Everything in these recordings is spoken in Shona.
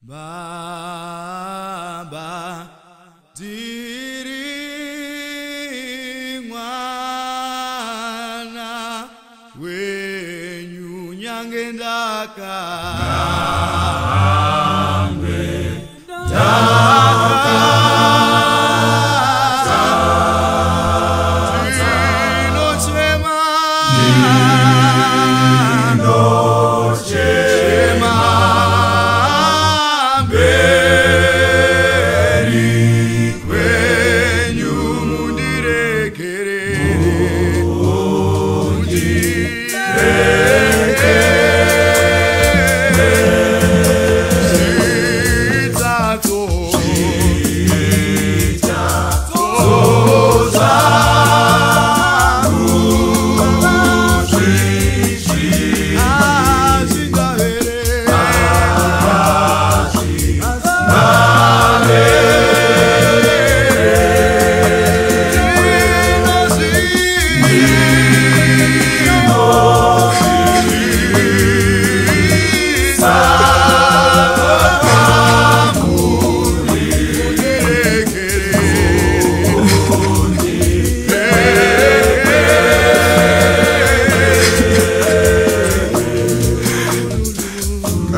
Baba diri mwana wenyu nyange ndaka namwe ndaka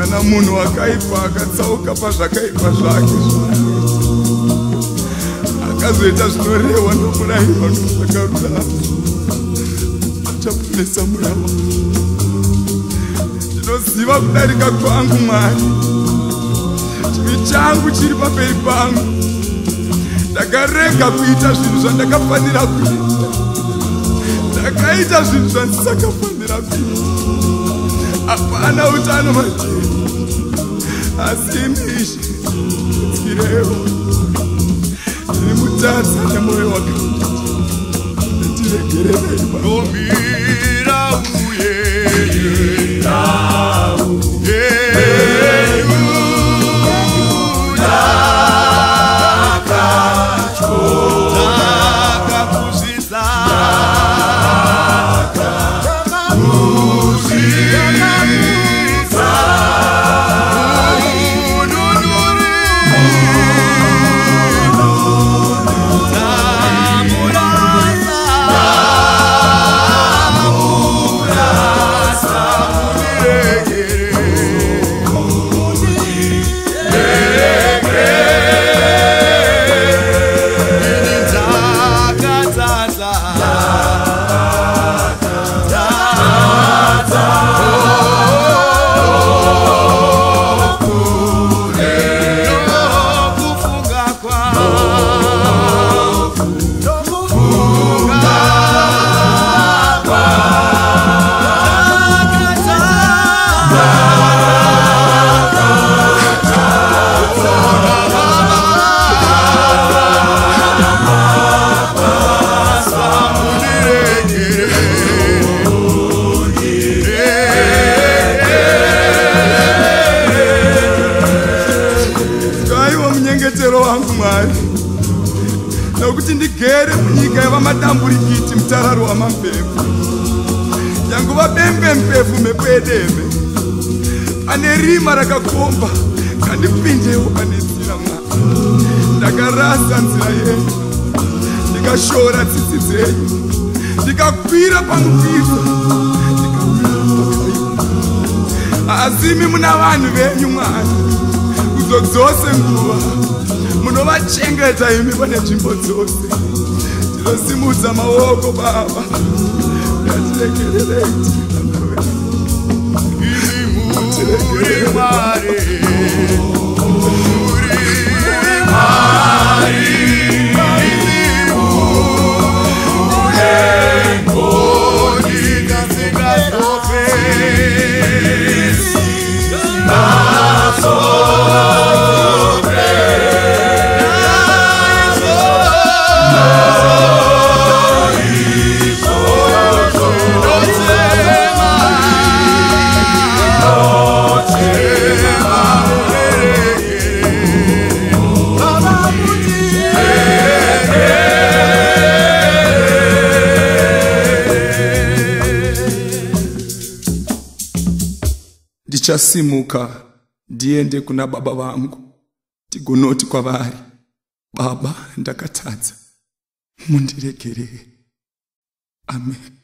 kana munhu akaipa akatsauka pazvakaipa zvake akazoita zvinorehwa nomurayiro nozvakarurama achaponesa murama ndinoziva kudarika kwangu mwari chivi changu chiri pamberi pangu ndakarega kuita zvinhu zvandakafanira kuita ndakaita zvinhu zvandisakafanira kuita hapana utano majeni asimbishi tireo ndiri mutadza nemoyo wakaa ndiregereeiparombii kuti ndigere munyika yavamadamburikiti mutararo wamampepu yanguva bembe mpepu mhepo yedembe pane rima rakakomba ngandipindewo pane nzira mwana ndakarasa nzira yenyu ndikashora tsitsi dzenyu ndikakwira pamukwirwa asimi muna vanhu venyu mwana kuzodzose nguva munovachengeta imi pane nzvimbo dzose tinosimudza maoko baba ngatiregereeiuri Oh ndichasimuka ndiende kuna baba vangu ndigonoti kwavari baba ndakatadza mundiregerere amen